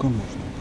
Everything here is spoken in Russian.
сколько можно.